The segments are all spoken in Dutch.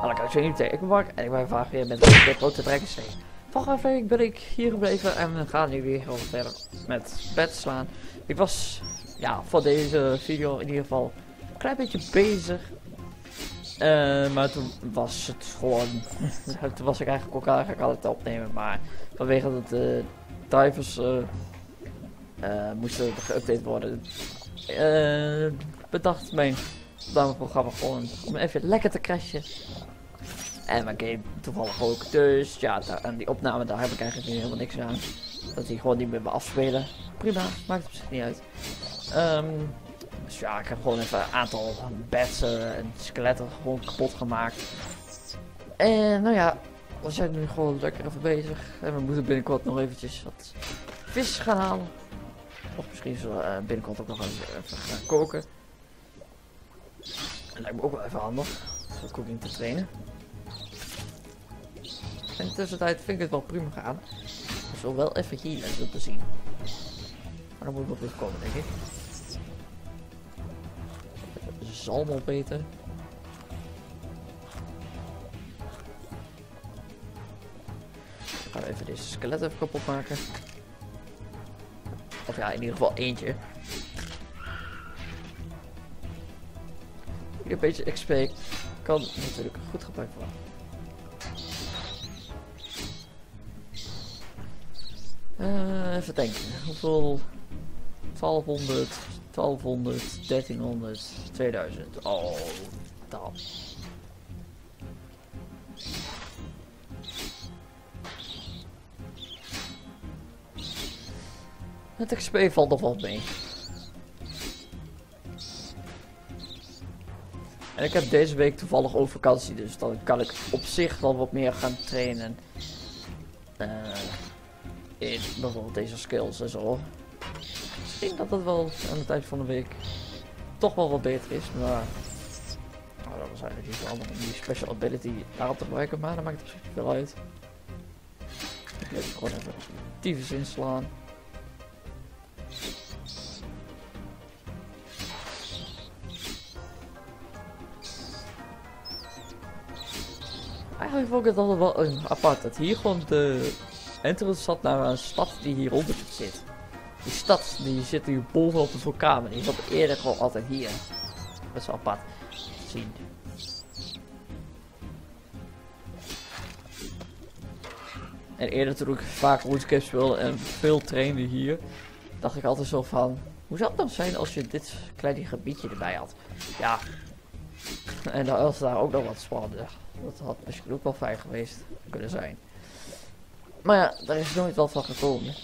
Hallo, niet ik ben Mark en ik ben vandaag weer met de grote Dragonstone. Vorige aflevering ben ik hier gebleven en we gaan nu weer verder met bed slaan. Ik was, ja, voor deze video in ieder geval een klein beetje bezig. Uh, maar toen was het gewoon, toen was ik eigenlijk ook eigenlijk aan het opnemen, maar vanwege dat de drivers uh, uh, moesten geüpdate worden, bedacht mijn programma gewoon om even lekker te crashen. En mijn game toevallig ook. Dus ja, en die opname daar heb ik eigenlijk helemaal niks aan. Dat hij gewoon niet meer me afspelen. Prima, maakt op zich niet uit. Um, dus ja, ik heb gewoon even een aantal beds en skeletten gewoon kapot gemaakt. En nou ja, we zijn nu gewoon lekker even bezig. En we moeten binnenkort nog eventjes wat vis gaan halen. Of misschien zullen we uh, binnenkort ook nog even gaan koken. Dat lijkt me ook wel even handig. Voor cooking te trainen. En in de tussentijd vind ik het wel prima gaan. Dus wel wel even zo te zien. Maar dan moet ik nog weer komen, denk ik. Zalm opeten. Gaan even deze skelet even kapot maken. Of ja, in ieder geval eentje. Een beetje XP kan natuurlijk goed gebruikt worden. Uh, even denken. Hoeveel? 1200, 1200, 1300, 2000. Oh, dat. Het XP valt nog wel mee. En ik heb deze week toevallig over vakantie, dus dan kan ik op zich wel wat meer gaan trainen. Uh, in bijvoorbeeld deze skills en zo. Misschien dat dat wel aan het eind van de week toch wel wat beter is, maar... Nou, dat was eigenlijk niet allemaal om die special ability daarop te gebruiken, maar dat maakt er niet veel uit. Ik wil gewoon even tyfus inslaan. Eigenlijk vond ik het altijd wel apart dat hier gewoon de entrance zat naar een stad die hieronder zit. Die stad die zit hier bovenop de vulkaan, die zat eerder gewoon altijd hier. Dat is wel apart zien. En eerder toen ik vaak RuneScape speelde en veel trainde hier, dacht ik altijd zo van, hoe zou het dan zijn als je dit kleine gebiedje erbij had? Ja, en dan was daar ook nog wat spannender. Dat had misschien ook wel fijn geweest kunnen zijn. Maar ja, daar is nooit wat van gekomen.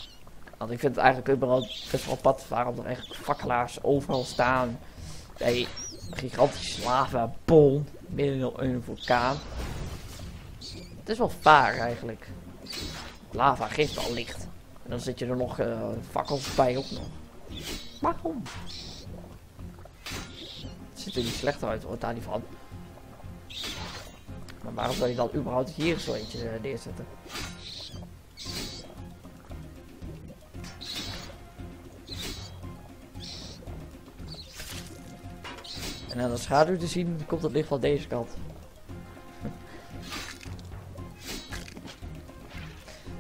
Want ik vind het eigenlijk überhaupt best wel pad waarom er eigenlijk fakkelaars overal staan. Bij een gigantische lavabol midden in een vulkaan. Het is wel vaar eigenlijk. Lava geeft wel licht. En dan zit je er nog uh, fakkels bij ook nog. Waarom? Het ziet er niet slecht uit, hoor, daar niet van. Maar waarom zou je dan überhaupt hier zo eentje uh, neerzetten? En aan de schaduw te zien komt het licht van deze kant.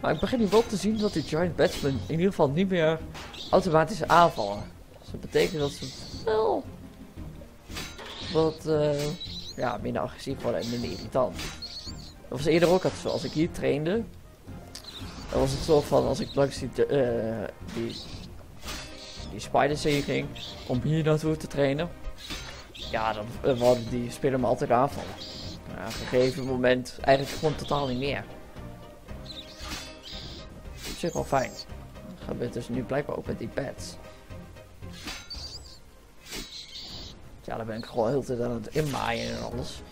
maar ik begin nu wel te zien dat die Giant Batsmen in ieder geval niet meer automatisch aanvallen. Dus dat betekent dat ze wel wat uh, ja, minder agressief worden en minder irritant. Dat was eerder ook altijd zo. Als ik hier trainde, dan was het zo van als ik langs die, uh, die, die spiders heen ging om hier naartoe te trainen. Ja, dan worden die spelen me altijd. Maar op een gegeven moment eigenlijk gewoon totaal niet meer. Op zich wel fijn. Dat gebeurt dus nu blijkbaar ook met die pads. Ja, dan ben ik gewoon heel tijd aan het inmaaien en alles.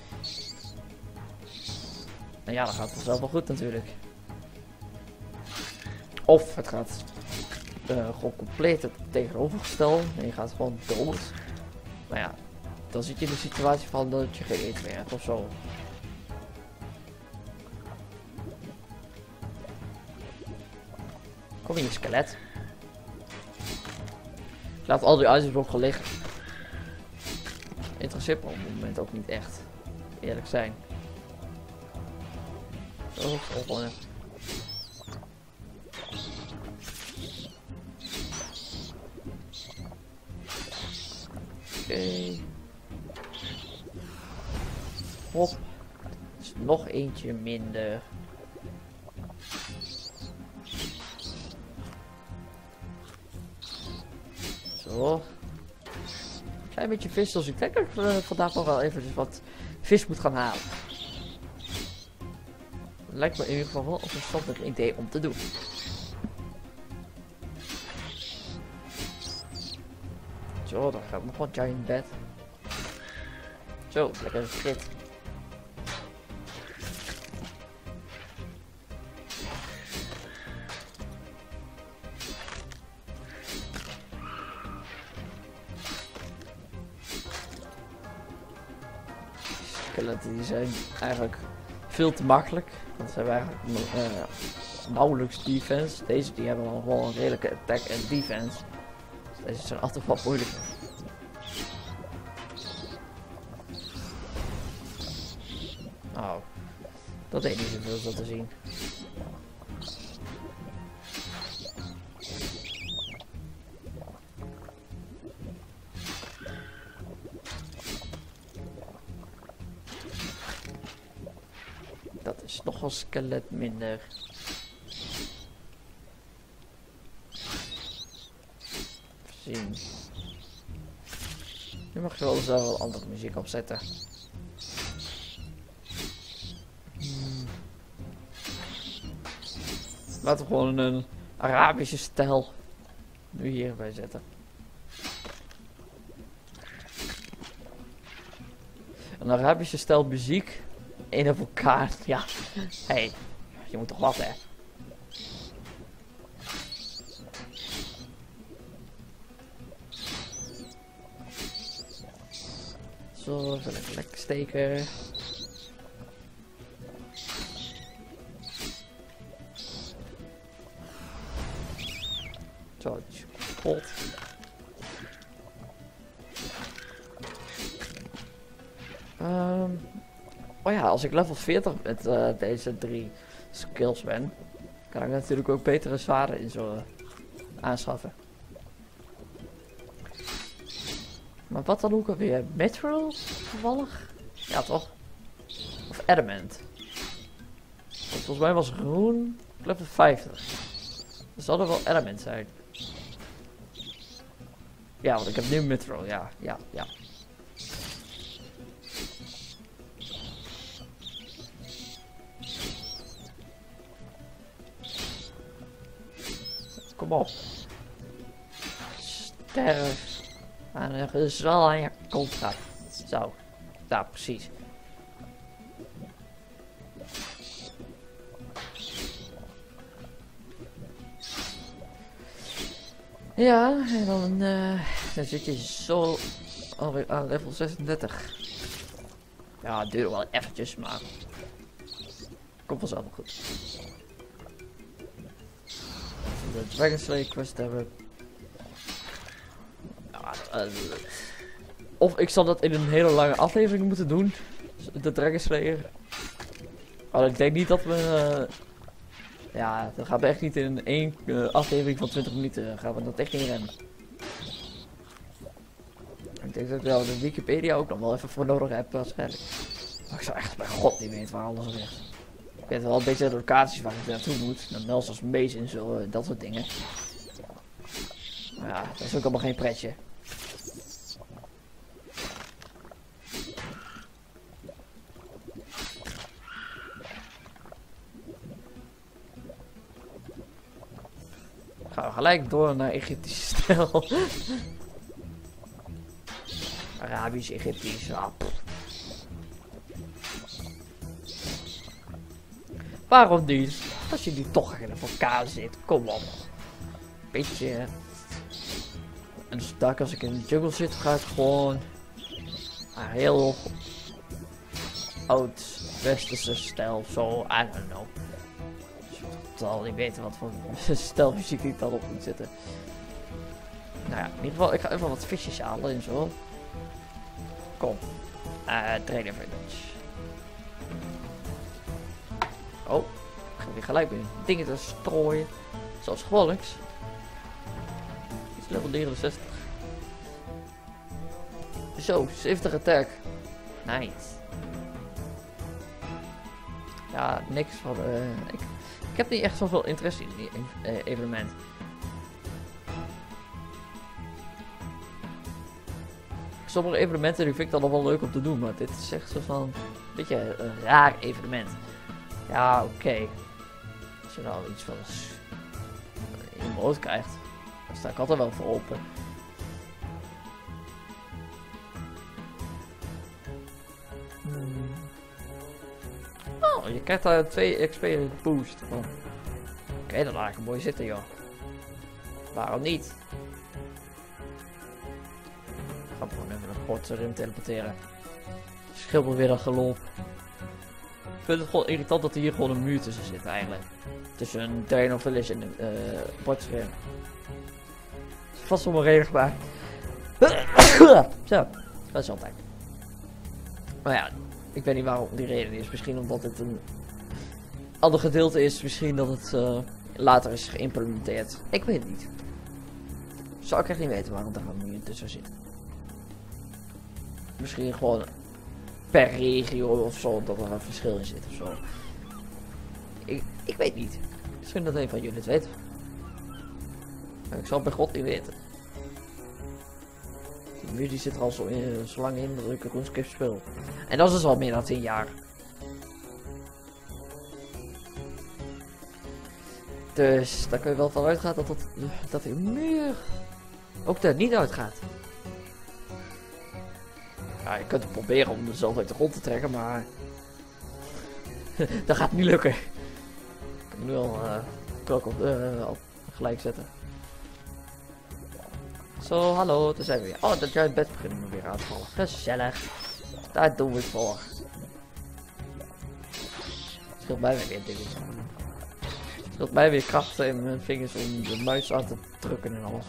En ja, dan gaat het zelf wel goed natuurlijk. Of het gaat uh, gewoon compleet het tegenovergestelde. En je gaat gewoon dood. Maar ja, dan zit je in de situatie van dat je geen eten meer hebt of zo. Kom hier, skelet. laat al die gewoon liggen interesseert me op het moment ook niet echt. Eerlijk zijn. Oh, volgende. Oké. Hop. Is nog eentje minder. Zo. Klein beetje vis, dus ik denk dat ik eh, vandaag nog wel even wat vis moet gaan halen. Lijkt me in ieder geval wel een verstandig idee om te doen. Zo, dan gaat nog wat giant bed. Zo, lekker frit. Die zijn eigenlijk veel te makkelijk. Want ze hebben eigenlijk uh, nauwelijks defense. Deze die hebben nog wel een redelijke attack en defense. Dus deze zijn altijd wat moeilijk. Oh, dat deed niet zoveel zo te zien. Skelet minder. Zien. Nu mag je wel eens wel andere muziek opzetten. Hmm. Laten we gewoon een Arabische stijl nu hierbij zetten. Een Arabische stijl muziek in een vulkaan. Ja, hey, je moet toch wat hè. Zo, even lekker, lekker steken. Als ik level 40 met eh, deze drie skills ben, kan ik natuurlijk ook betere zwaarden in zo aanschaffen. Maar wat dan ook alweer? Metro toevallig? Ja toch? Of Adamant? Want volgens mij was groen level 50. Dat zal er wel Adamant zijn. Ja, want ik heb nu Metro. Ja, ja, ja. Sterf. Er is wel aan je kont gaat. Zo. Ja, precies. Ja, en dan, uh, dan zit je zo alweer aan level 36. Ja, het duurt wel eventjes, maar komt vanzelf goed. De Dragon Slayer quest hebben uh, of ik zal dat in een hele lange aflevering moeten doen. De Dragon Slayer. Maar ik denk niet dat we... Uh, ja, dat gaan we echt niet in één uh, aflevering van 20 minuten. Gaan we dat echt niet rennen. Ik denk dat ik wel de Wikipedia ook nog wel even voor nodig heb waarschijnlijk. Maar ik zou echt bij god niet weten waar alles ligt. Ik weet wel een beetje de locaties waar ik naartoe moet. Dan Nelsons Maze en zo, dat soort dingen. Maar ja, dat is ook allemaal geen pretje. Gaan we gelijk door naar Egyptische stijl. Arabisch, Egyptisch. Ah, Waarom niet? Als je nu toch in een vulkaan zit, kom op. Beetje. En dus daar als ik in de jungle zit, ga ik gewoon een heel oud westerse stijl, zo, I don't know zal niet weten wat voor stelmuziek ik dan op moet zetten. Nou ja, in ieder geval, ik ga even wat visjes halen en zo. Kom. Uh, trainer village. Oh, ik ga weer gelijk weer dingen te strooien. Zoals gewoonlijk. Is level 69. Zo, 70 attack. Nice. Ja, niks van... eh ik, ik heb niet echt zoveel interesse in die eh, evenement. Sommige evenementen vind ik dan nog wel leuk om te doen, maar dit is echt zo van... Beetje een raar evenement. Ja, oké. Als je nou iets van... in brood krijgt, dan sta ik altijd wel voor open. Hmm. Oh, je krijgt daar 2 XP boost van. Oké, dan laat ik hem mooi zitten, joh. Waarom niet? Ik ga gewoon even een kort erin teleporteren. Me weer een. Vind het gewoon irritant dat er hier gewoon een muur tussen zit, eigenlijk. Tussen een Dino Village en een uh, bordscherm. Is vast wel reden. Zo, dat is altijd. Maar ja, ik weet niet waarom die reden is. Misschien omdat het een ander gedeelte is. Misschien dat het eh, later is geïmplementeerd. Ik weet het niet. Zou ik echt niet weten waarom daar een muur tussen zit. Misschien gewoon per regio of zo dat er een verschil in zit of zo. Ik, ik weet niet. Misschien dat een van jullie het weet. Ik zal bij God niet weten. Die die zit er al zo, in, zo lang in dat ik RuneScape speel. En dat is dus al meer dan 10 jaar. Dus daar kun je wel van uitgaan dat, dat, dat die muur ook er niet uitgaat. Je kunt het proberen om de grond te trekken, maar... dat gaat niet lukken. Ik kan nu al uh, klok op, gelijk zetten. Zo, hallo, daar zijn we weer. Oh, dat jij bed begint weer aan te vallen. Gezellig. Daar doen we het voor. Scheelt mij weer een dingetje. Scheelt mij weer krachten in mijn vingers om de muis aan te drukken en alles.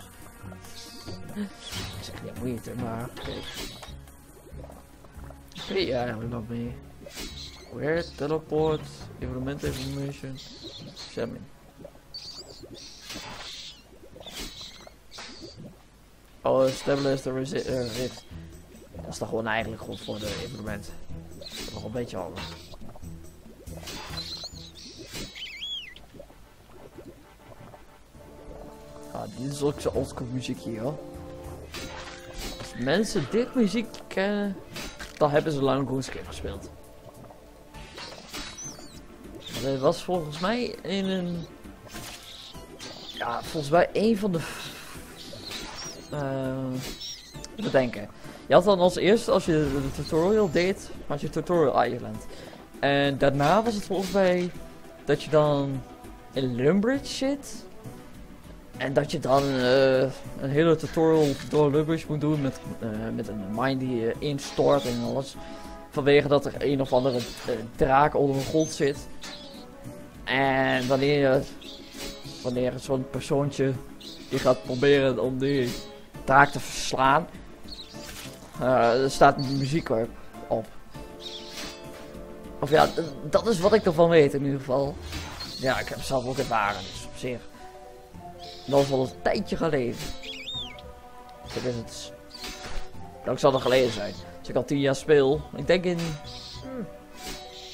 Dat is echt niet moeite, maar... Hey, we nog mee. Where teleport, implement information, examine. Oh, stabilize the resi uh, rift. Dat is toch gewoon eigenlijk goed voor de implement. Nog een beetje anders. Ah, dit is ook zo oldschool muziek hier hoor. Als mensen dit muziek kennen, dan hebben ze lang RuneScape gespeeld. Er was volgens mij in een... Ja, volgens mij een van de... Uh, even denken. Je had dan als eerste, als je de tutorial deed, had je Tutorial Island. En daarna was het volgens mij dat je dan in Lumbridge zit. En dat je dan uh, een hele tutorial door Lumbridge moet doen met, uh, met een mine die je instort en alles. Vanwege dat er een of andere draak onder de grond zit. En wanneer wanneer zo'n persoontje die gaat proberen om die draak te verslaan, er staat muziek op. Of ja, dat is wat ik ervan weet in ieder geval. Ja, ik heb zelf ook ervaren, dus op zich. Dat was wel een tijdje geleden. Dat is het. Dat zal er geleden zijn. Als ik al 10 jaar speel. Ik denk in. Hmm,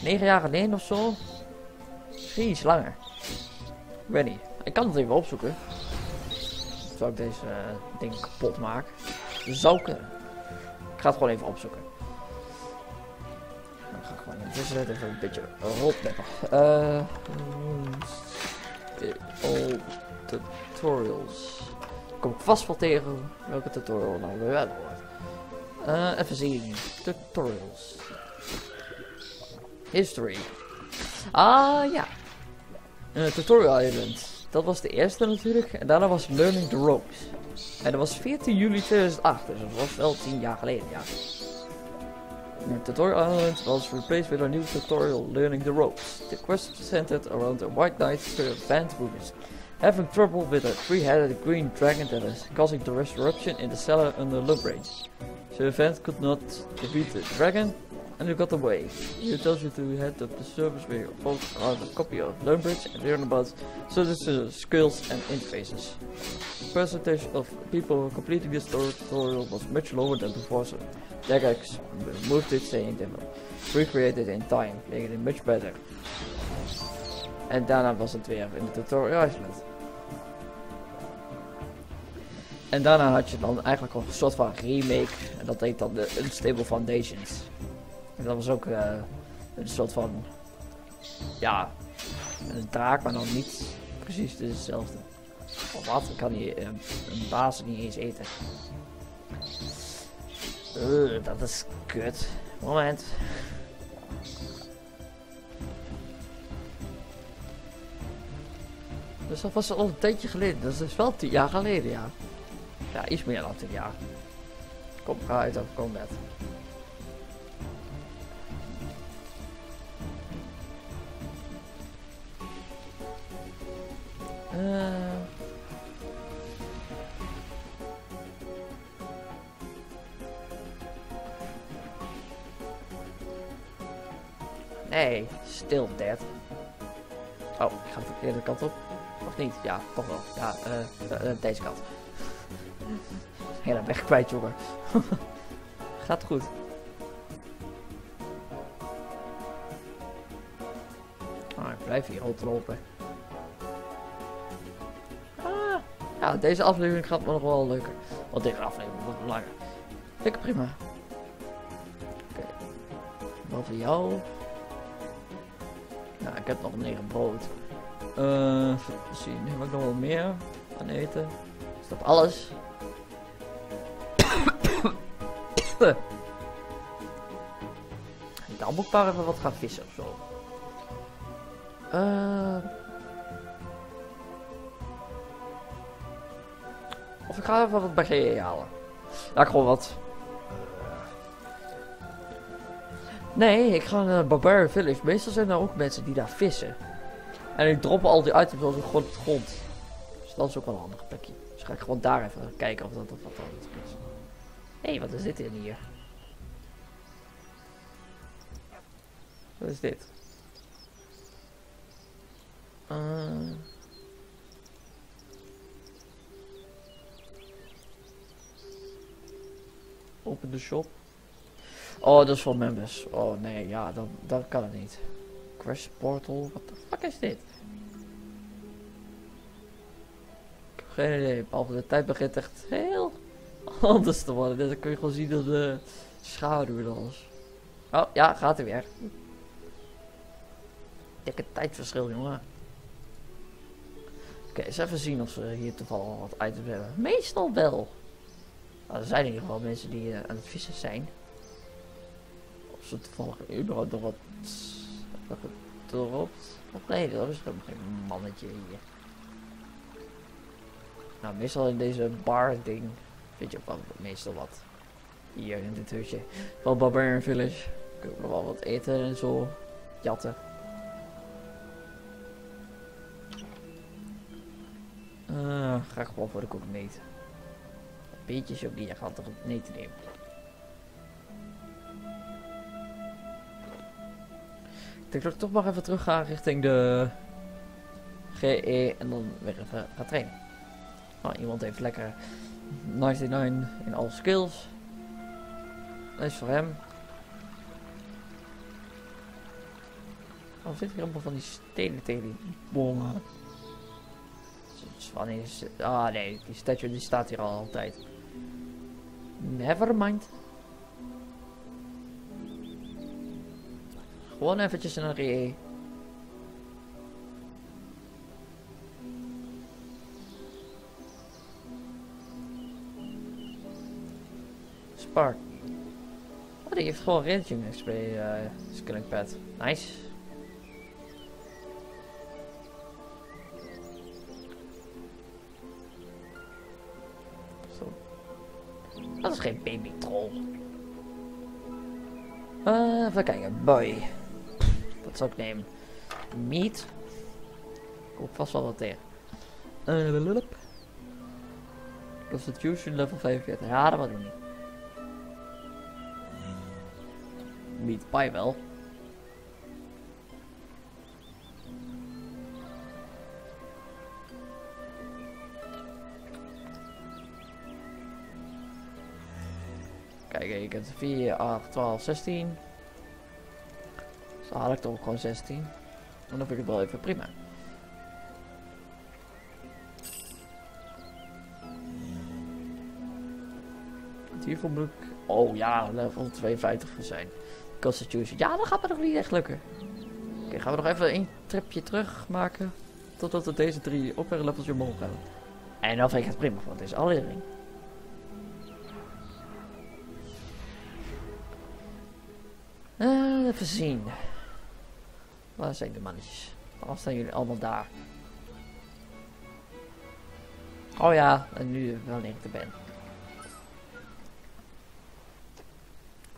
9 jaar geleden of zo. Misschien iets langer. Ik weet niet. Ik kan het even opzoeken. Zou ik deze uh, ding kapot maak. Zou kunnen. Ik ga het gewoon even opzoeken. Dan ga ik gewoon intussen even een beetje rotleppen. Uh, oh, tutorials. Kom ik vast wel tegen welke tutorial nou weer wel. Uh, even zien. Tutorials. History. Ah ja. Tutorial Island. Dat was de eerste natuurlijk. En daarna was Learning the Ropes. En dat was 14 juli 2008. Dus dat was wel 10 jaar geleden, ja. Tutorial Island was replaced with a new tutorial, Learning the Ropes. The quest centered around a white knight to movements. Having trouble with a three-headed green dragon that is causing the disruption in the cellar under Lumbridge. The event could not defeat the dragon and you got away. He tells you to head up the service where you found a copy of Learnbridge and learn about certain skills and interfaces. The percentage of people completing this tutorial was much lower than before, so Jagex moved it saying they will recreate it in time, making it much better. En daarna was het weer in de tutorial Island. En daarna had je dan eigenlijk een soort van remake. En dat heet dan de Unstable Foundations. En dat was ook uh, een soort van... Ja, een draak, maar dan niet precies hetzelfde. Of wat? Kan hier uh, een baas niet eens eten. Uh, dat is kut. Moment. Dus dat was al een tijdje geleden. Dat is wel tien jaar geleden, ja. Ja, iets meer dan jaar. Kom, ga uit over combat. Uh... Nee, still dead. Oh, ik ga de verkeerde kant op. Of niet? Ja, toch wel. Ja, uh, uh, deze kant. Kwijt, jongen. Gaat goed. Oh, ik blijf hier rondlopen. Ah, ja, deze aflevering gaat me nog wel leuker. Want deze aflevering wordt langer. Lekker prima. Oké. Okay. Jou. Nou, ik heb nog negen brood. Uh, zien, heb ik nog wel meer aan eten? Is dat alles? Dan moet ik maar even wat gaan vissen of zo. Uh, of ik ga even wat GE halen. Ja, gewoon wat. Nee, ik ga naar Barbarian Village. Meestal zijn er ook mensen die daar vissen. En ik drop al die items als ik gewoon op de grond. Dus dat is ook wel een handig plekje. Dus ga ik gewoon daar even kijken of dat wat anders is. Hé, hey, wat is dit in hier? Wat is dit? Uh... Open de shop. Oh, dat is voor members. Oh nee, ja, dan, dan kan het niet. Crash Portal, wat de fuck is dit? Ik heb geen idee, behalve de tijd begint echt heel anders te worden. Dus dan kun je gewoon zien dat de schaduw er alles. Oh, ja, gaat er weer. Dikke tijdverschil, jongen. Oké, eens even zien of ze hier toevallig wat items hebben. Meestal wel. Nou, er zijn in ieder geval mensen die uh, aan het vissen zijn. Of ze toevallig überhaupt nog wat erop. Of nee, dat is helemaal geen mannetje hier. Nou, meestal in deze bar ding vind je ook wel meestal wat. Hier in dit hutje. Wel Barbarian Village. Kun je ook nog wel wat eten en zo. Jatten. Uh, ga ik gewoon voor de koekenmeet. Beetjes ook die je gaat toch nee te nemen. Ik denk dat ik toch maar even terug ga richting de GE en dan weer even ga trainen. Nou, iemand heeft lekker 99 in alle skills. Dat is voor hem. Oh, zit hier allemaal van die stenen tegen die bomen. Wanneer is Ah nee, die statue die staat hier al altijd. Never mind. Gewoon eventjes een re. Spark. Oh, die heeft gewoon raging XP uh, skilling pad. Nice. Dat is geen baby troll. Uh, even kijken, boy. Wat zou ik nemen? Meat. Kom vast wel wat tegen. Uh, Constitution level 45. Ja, dat wat ik niet. Pie wel. Kijk, ik heb 4, 8, 12, 16. Dus dan haal ik toch gewoon 16. En dan vind ik het wel even prima. Hiervoor moet ik... Oh ja, level 52 zijn. Constitution. Ja, dat gaat me nog niet echt lukken. Oké, gaan we nog even een tripje terug maken. Totdat we deze drie ook weer een leveltje omhoog hebben. En dan vind ik het prima, want het is aflevering. Uh, even zien. Waar zijn de mannetjes? Waarom staan jullie allemaal daar? Oh ja, en nu wanneer ik er ben.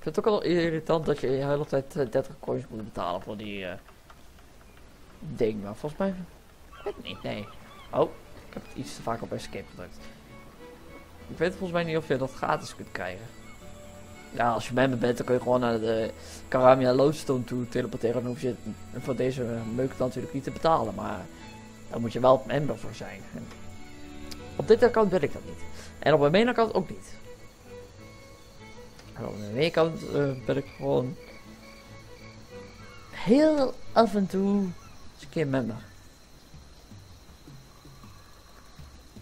Vind het ook al irritant dat je de hele tijd 30 coins moet betalen voor die uh, ding. Maar volgens mij... Ik weet het niet, nee. Oh, ik heb het iets te vaak op escape gedrukt. Ik weet volgens mij niet of je dat gratis kunt krijgen. Ja, als je member bent, dan kun je gewoon naar de Karamia Lodestone toe teleporteren. Dan hoef je voor deze meuk natuurlijk niet te betalen. Maar daar moet je wel member voor zijn. Op dit account wil ik dat niet. En op mijn main account ook niet. En op mijn main account uh, ben ik gewoon heel af en toe eens een keer member.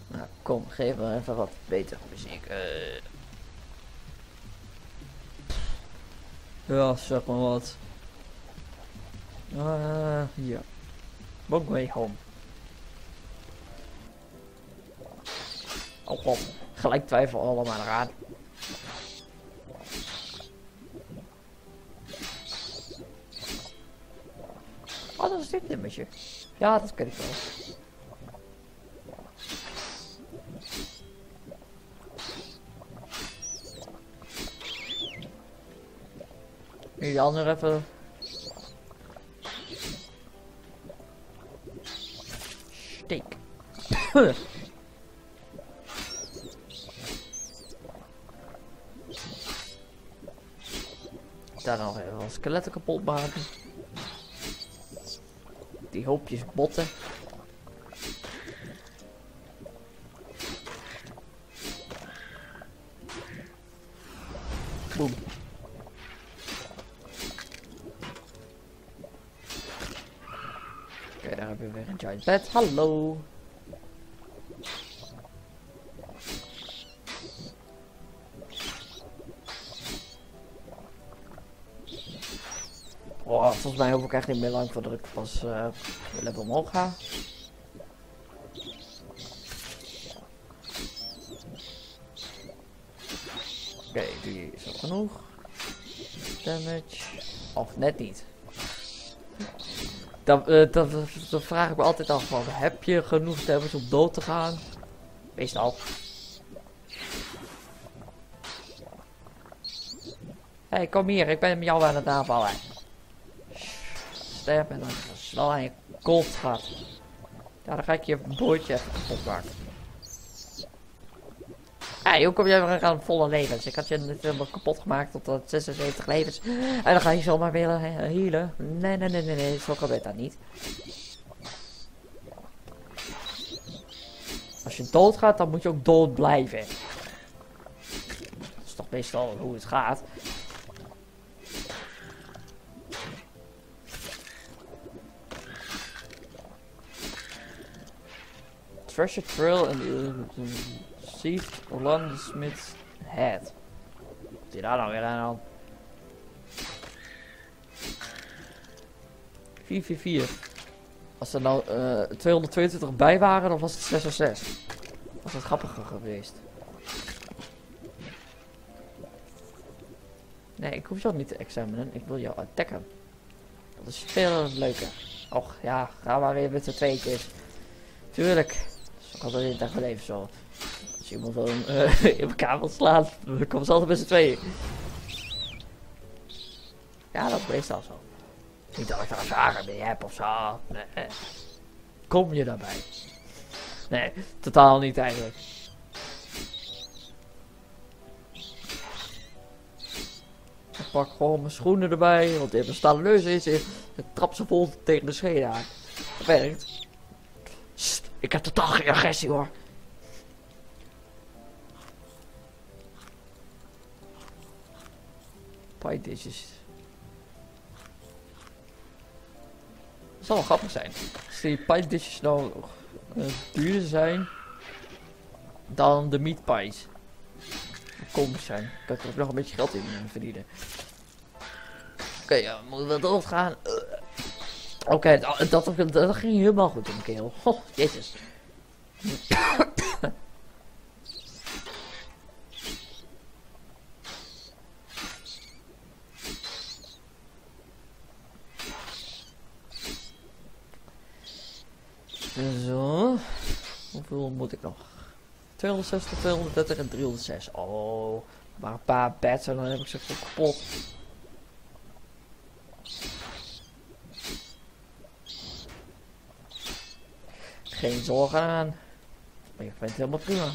Nou, kom, geef me even wat betere muziek. Uh, Ja, zeg maar wat. Uh, hier. One way home. Oh god, gelijk twijfel allemaal eraan. Dat is dit nummertje. Ja, dat ken ik wel. Die andere even. Steek. Daar nog even wat skeletten kapot maken. Die hoopjes botten. Boom. Oké, daar hebben we weer een giant bed. Hallo. Mij hoef ik echt niet meer lang voordat ik pas uh, level omhoog ga. Oké, die is al genoeg. Damage. Of net niet. Uh, dan, dan, vraag ik me altijd af van, heb je genoeg damage om dood te gaan? Meestal. Hé, hey, kom hier, ik ben jou aan het aanvallen. Sterf en dan snel aan je kont gaat. Ja, dan ga ik je bootje even kapot maken. Hé, hey, hoe kom jij weer aan volle levens? Ik had je net helemaal kapot gemaakt tot 76 levens. En dan ga je zomaar willen healen. Nee, nee, nee, nee, nee, zo gebeurt dat niet. Als je dood gaat, dan moet je ook dood blijven. Dat is toch meestal hoe het gaat. Treasure Trail en uh, received Orlando Smith's head. Wat daar nou weer aan? 444. Als er nou uh, 222 bij waren, dan was het 606. Was het grappiger geweest. Nee, ik hoef jou niet te examinen. Ik wil jou attacken. Dat is veel leuker. Och, ja, ga maar weer met z'n tweetjes. Tuurlijk. Dat ook altijd in het leven zo iemand dan uh, in elkaar wil slaan, dan komen ze altijd met z'n tweeën. Ja, dat is meestal zo. Niet dat ik daar vragen mee heb of zo. Nee. Kom je daarbij? Nee, totaal niet eigenlijk. pak gewoon mijn schoenen erbij, want die hebben staan neus is. Ik trap ze vol tegen de schenen aan. Dat werkt. Ik heb totaal geen agressie hoor. Pie dishes. Dat zal wel grappig zijn. Als die pie dishes nou uh, duurder zijn dan de meat pies. Komisch zijn. Ik kan er ook nog een beetje geld in verdienen. Oké, okay, ja, moeten we erop gaan? Oké, dat, dat, ging helemaal goed de keel. Jezus. Zo. Hoeveel moet ik nog? 260, 230 en 306. Oh, maar een paar beds en dan heb ik ze voor kapot. Geen zorgen aan. Maar ik vind het helemaal prima.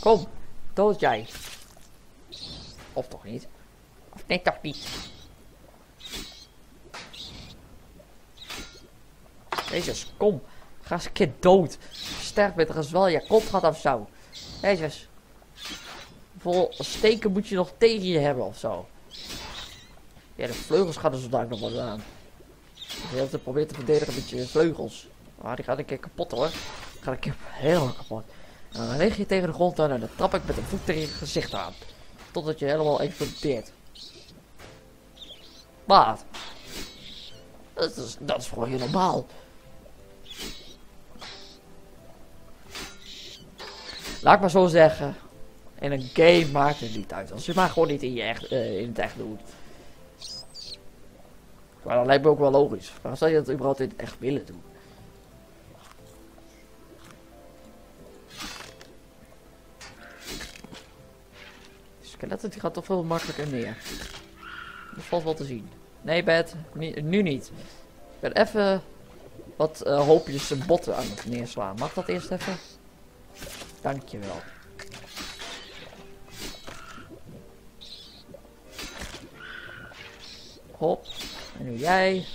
Kom, dood jij. Of toch niet? Of nee, toch niet? Jezus, kom. Ga eens een keer dood. Sterk met er wel je kont gaat of zo. Jezus. Vol steken moet je nog tegen je hebben of zo. Ja, de vleugels gaan er zo nog wel aan. Je hebt het proberen te verdedigen met je vleugels. Maar die gaat een keer kapot hoor. Gaat een keer helemaal kapot. En dan je tegen de grond aan en dan trap ik met een voet tegen je gezicht aan. Totdat je helemaal explodeert. Wat? Dat is, dat is gewoon heel normaal. Laat ik maar zo zeggen. In een game maakt het niet uit. Als je maar gewoon niet in, je echt, uh, in het echt doet. Maar dat lijkt me ook wel logisch. Waarom zou je dat überhaupt in het echt willen doen? skeletten die gaat toch veel makkelijker neer. Dat valt wel te zien. Nee, bed. Nu niet. Ik ben even wat uh, hoopjes botten aan het neerslaan. Mag dat eerst even? Dankjewel. Hop. En nu jij.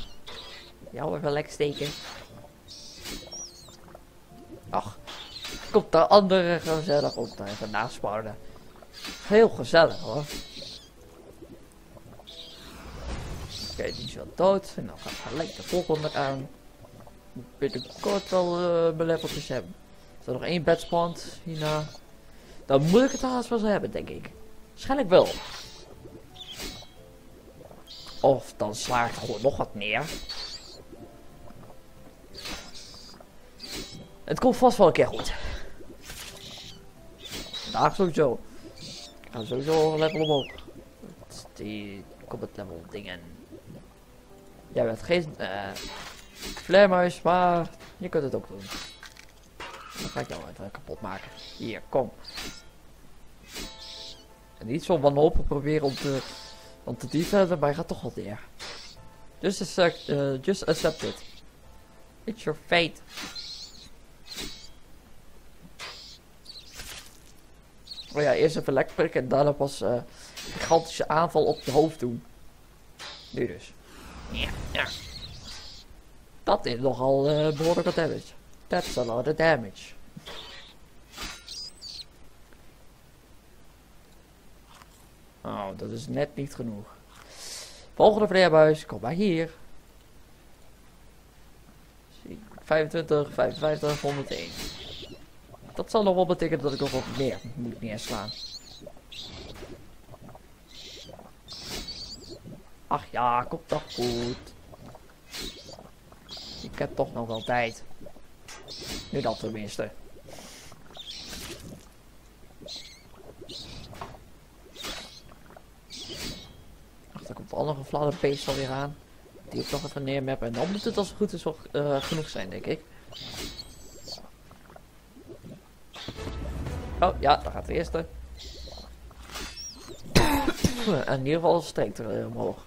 Jou even lekker steken. Ach. Komt de andere gezellig op even nasparen. Heel gezellig hoor. Oké, die is wel dood. En dan gaat gelijk de volgende aan. Binnenkort wel uh, mijn leveltjes hebben. Is er nog één bedspant hierna? Dan moet ik het haast wel hebben, denk ik. Waarschijnlijk wel. Of dan sla ik gewoon nog wat neer. Het komt vast wel een keer goed. Vandaag sowieso. Ik ga sowieso een level omhoog. Die het level dingen. Jij bent geen uh, maar je kunt het ook doen. Dan ga ik jou even kapot maken. Hier, kom. En niet zo wanhopig proberen om te, om te defenden, maar je gaat toch wel neer. Just accept, uh, just accept it. It's your fate. Oh ja, eerst even lekker prikken en daarna pas uh, gigantische aanval op je hoofd doen. Nu dus. Ja, ja. Dat is nogal uh, behoorlijk wat damage. That's a lot of damage. Oh, dat is net niet genoeg. Volgende vleerbuis, kom maar hier. 25, 55, 101. Dat zal nog wel betekenen dat ik nog wat meer moet neerslaan. Ach ja, komt toch goed. Ik heb toch nog wel tijd. Nu dat tenminste. andere fladder beest alweer aan. Die ik toch even neermappen. En dan moet het als het goed is wel eh, genoeg zijn, denk ik. Oh ja, daar gaat de eerste. en in ieder geval strekt er weer omhoog.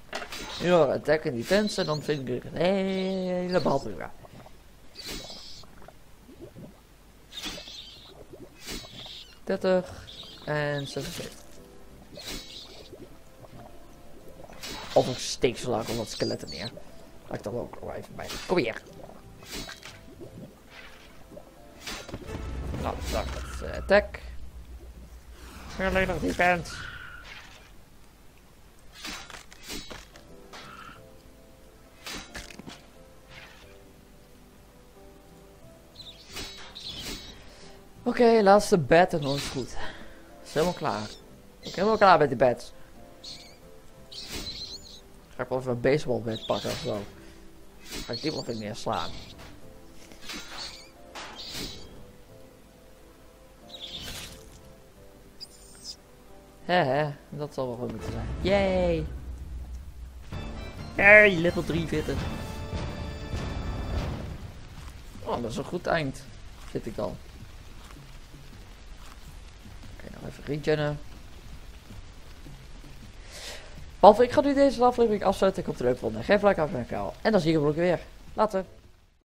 Nu al attack in die fans en dan vind ik een hele bal. 30 en 76. Of ik steek zo lang op wat skeletten neer. Laat ik dan ook nog even bij. Kom hier. Nou, dat is uh, attack. Nog defense. Oké, laatste bed en het goed. Is helemaal klaar. Ik ben helemaal klaar met die bed. Ik wel even een baseballbed pakken of zo. Ga ik die wel even meer slaan. Hè hè, dat zal wel goed moeten zijn. Yay! Yay, level 3 zitten. Oh, dat is een goed eind. Vind ik dan. Oké, nog even regennen. Behalve, ik ga nu deze aflevering afsluiten. Ik hoop er leuk vond. Geef like mijn kanaal. En dan zie ik je weer. Later.